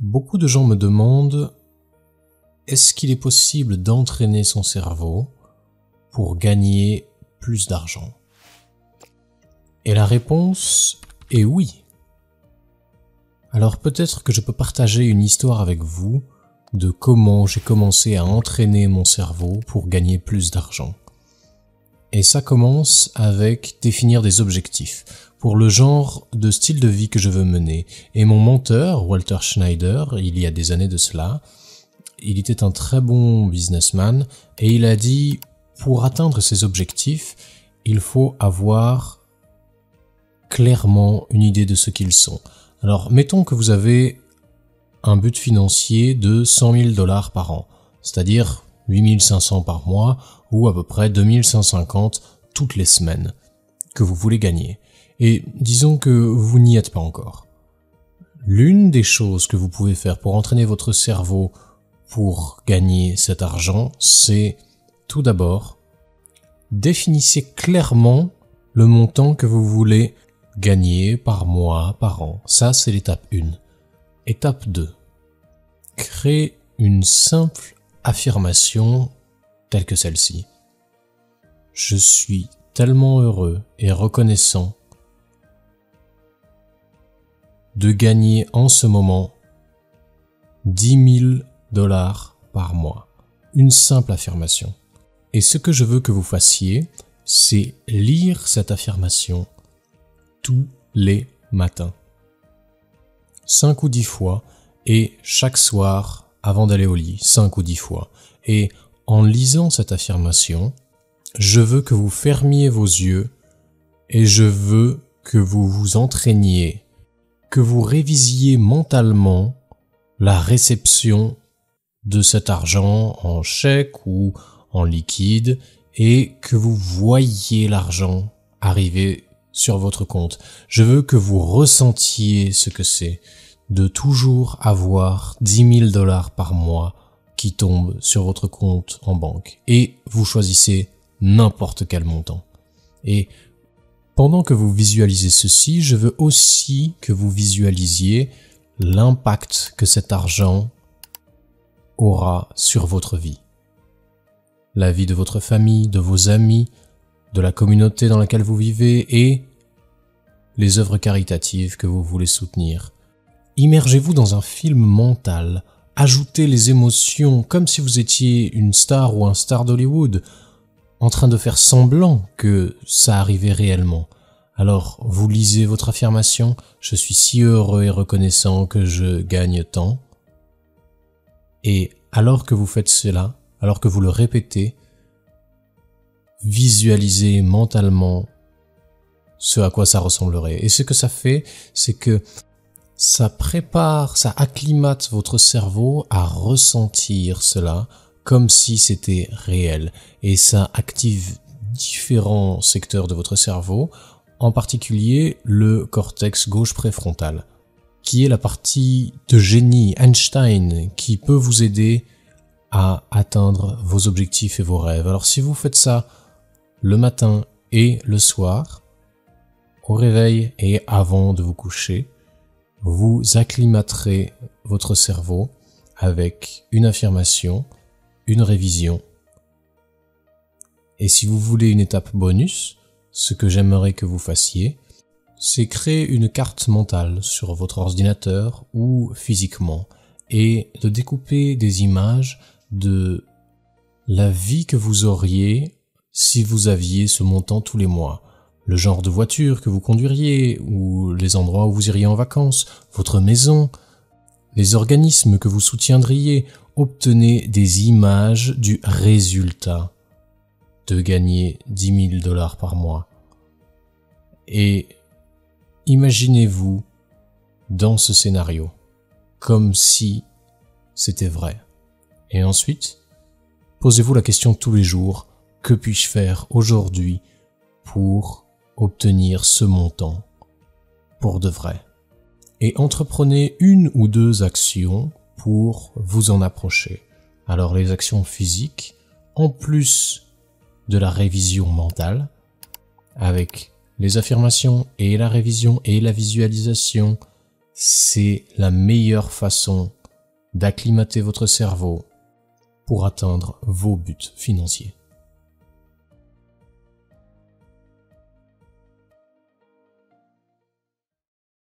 Beaucoup de gens me demandent est-ce qu'il est possible d'entraîner son cerveau pour gagner plus d'argent? Et la réponse est oui. Alors peut-être que je peux partager une histoire avec vous de comment j'ai commencé à entraîner mon cerveau pour gagner plus d'argent. Et ça commence avec définir des objectifs pour le genre de style de vie que je veux mener. Et mon menteur, Walter Schneider, il y a des années de cela, il était un très bon businessman et il a dit pour atteindre ses objectifs, il faut avoir clairement une idée de ce qu'ils sont. Alors, mettons que vous avez un but financier de 100 000 dollars par an, c'est-à-dire 8500 par mois ou à peu près 2550 toutes les semaines que vous voulez gagner. Et disons que vous n'y êtes pas encore. L'une des choses que vous pouvez faire pour entraîner votre cerveau pour gagner cet argent, c'est tout d'abord définissez clairement le montant que vous voulez gagner par mois, par an. Ça, c'est l'étape 1. Étape 2. Créez une simple affirmation telle que celle-ci. Je suis tellement heureux et reconnaissant de gagner en ce moment 10 000 dollars par mois. Une simple affirmation. Et ce que je veux que vous fassiez, c'est lire cette affirmation tous les matins. Cinq ou dix fois, et chaque soir, avant d'aller au lit, cinq ou dix fois. Et en lisant cette affirmation, je veux que vous fermiez vos yeux et je veux que vous vous entraîniez, que vous révisiez mentalement la réception de cet argent en chèque ou en liquide et que vous voyez l'argent arriver sur votre compte. Je veux que vous ressentiez ce que c'est de toujours avoir 10 000 dollars par mois qui tombent sur votre compte en banque. Et vous choisissez n'importe quel montant. Et pendant que vous visualisez ceci, je veux aussi que vous visualisiez l'impact que cet argent aura sur votre vie. La vie de votre famille, de vos amis, de la communauté dans laquelle vous vivez et les œuvres caritatives que vous voulez soutenir. Immergez-vous dans un film mental, ajoutez les émotions comme si vous étiez une star ou un star d'Hollywood, en train de faire semblant que ça arrivait réellement. Alors, vous lisez votre affirmation, je suis si heureux et reconnaissant que je gagne tant. Et alors que vous faites cela, alors que vous le répétez, visualisez mentalement ce à quoi ça ressemblerait. Et ce que ça fait, c'est que ça prépare, ça acclimate votre cerveau à ressentir cela comme si c'était réel. Et ça active différents secteurs de votre cerveau, en particulier le cortex gauche préfrontal, qui est la partie de génie Einstein qui peut vous aider à atteindre vos objectifs et vos rêves. Alors si vous faites ça le matin et le soir, au réveil et avant de vous coucher, vous acclimaterez votre cerveau avec une affirmation, une révision. Et si vous voulez une étape bonus, ce que j'aimerais que vous fassiez, c'est créer une carte mentale sur votre ordinateur ou physiquement et de découper des images de la vie que vous auriez si vous aviez ce montant tous les mois le genre de voiture que vous conduiriez, ou les endroits où vous iriez en vacances, votre maison, les organismes que vous soutiendriez, obtenez des images du résultat de gagner 10 000 dollars par mois. Et imaginez-vous dans ce scénario, comme si c'était vrai. Et ensuite, posez-vous la question tous les jours, que puis-je faire aujourd'hui pour obtenir ce montant pour de vrai? Et entreprenez une ou deux actions pour vous en approcher. Alors les actions physiques, en plus de la révision mentale, avec les affirmations et la révision et la visualisation, c'est la meilleure façon d'acclimater votre cerveau pour atteindre vos buts financiers.